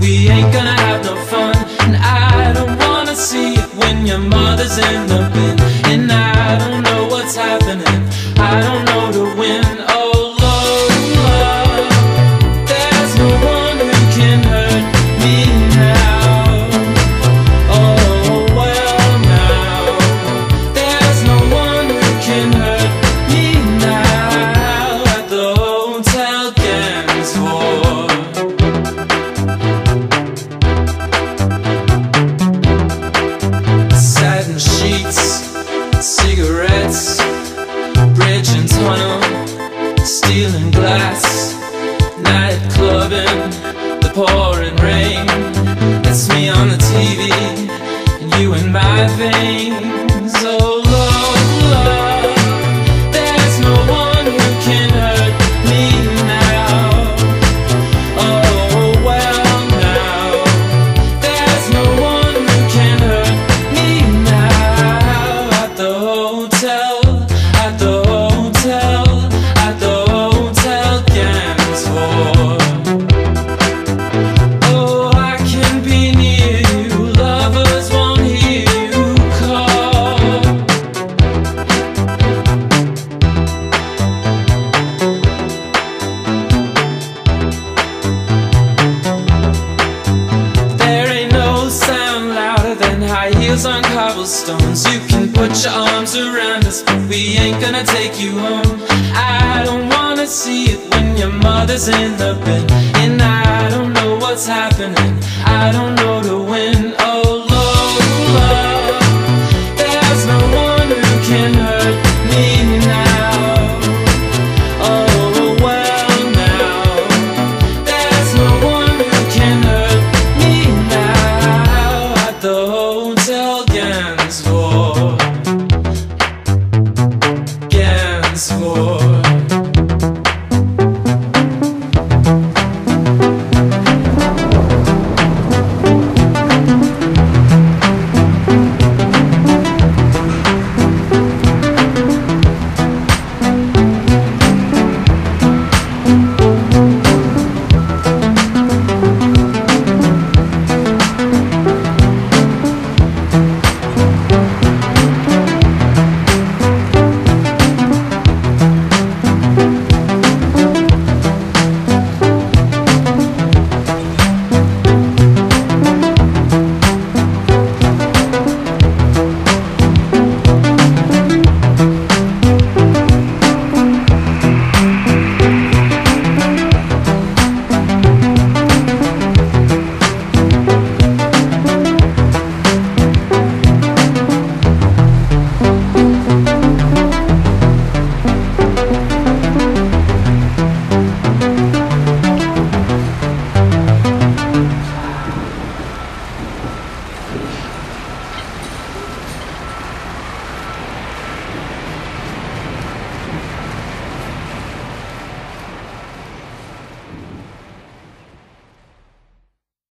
We ain't gonna have no fun. And I don't wanna see it when your mother's in the bin. And I don't know what's happening. My veins. Oh on cobblestones. You can put your arms around us, but we ain't gonna take you home. I don't wanna see it when your mother's in the bed, and I don't know what's happening. I don't know to win.